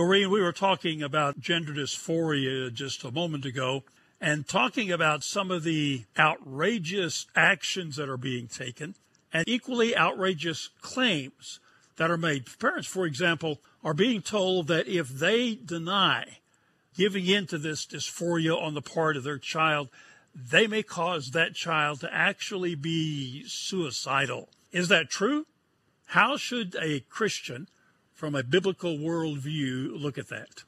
Doreen, we were talking about gender dysphoria just a moment ago and talking about some of the outrageous actions that are being taken and equally outrageous claims that are made. Parents, for example, are being told that if they deny giving in to this dysphoria on the part of their child, they may cause that child to actually be suicidal. Is that true? How should a Christian, from a biblical worldview, look at that?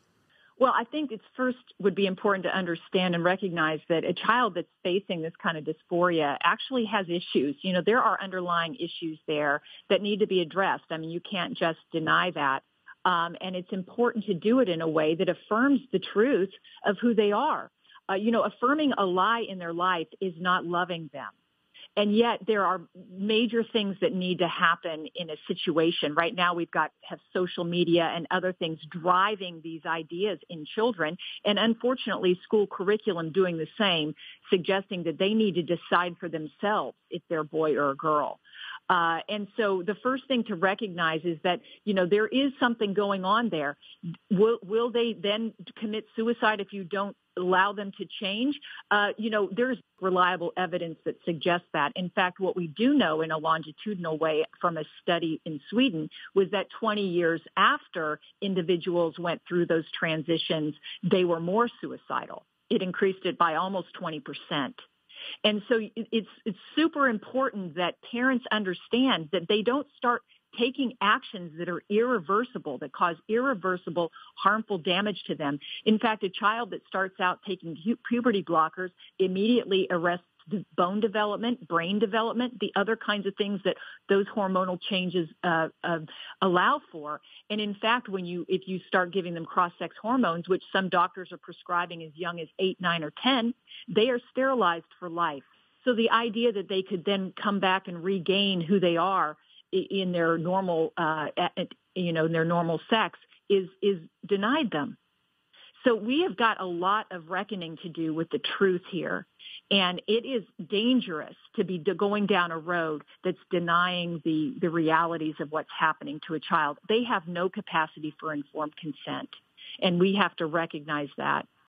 Well, I think it's first would be important to understand and recognize that a child that's facing this kind of dysphoria actually has issues. You know, there are underlying issues there that need to be addressed. I mean, you can't just deny that. Um, and it's important to do it in a way that affirms the truth of who they are. Uh, you know, affirming a lie in their life is not loving them. And yet there are major things that need to happen in a situation. Right now we've got have social media and other things driving these ideas in children. And unfortunately school curriculum doing the same, suggesting that they need to decide for themselves if they're a boy or a girl. Uh, and so the first thing to recognize is that, you know, there is something going on there. Will, will they then commit suicide if you don't allow them to change? Uh, you know, there's reliable evidence that suggests that. In fact, what we do know in a longitudinal way from a study in Sweden was that 20 years after individuals went through those transitions, they were more suicidal. It increased it by almost 20 percent. And so it's, it's super important that parents understand that they don't start taking actions that are irreversible, that cause irreversible harmful damage to them. In fact, a child that starts out taking puberty blockers immediately arrests bone development, brain development, the other kinds of things that those hormonal changes uh, uh, allow for. And in fact, when you if you start giving them cross-sex hormones, which some doctors are prescribing as young as eight, nine, or ten, they are sterilized for life. So the idea that they could then come back and regain who they are in their normal, uh, you know, in their normal sex is is denied them. So we have got a lot of reckoning to do with the truth here. And it is dangerous to be going down a road that's denying the, the realities of what's happening to a child. They have no capacity for informed consent. And we have to recognize that.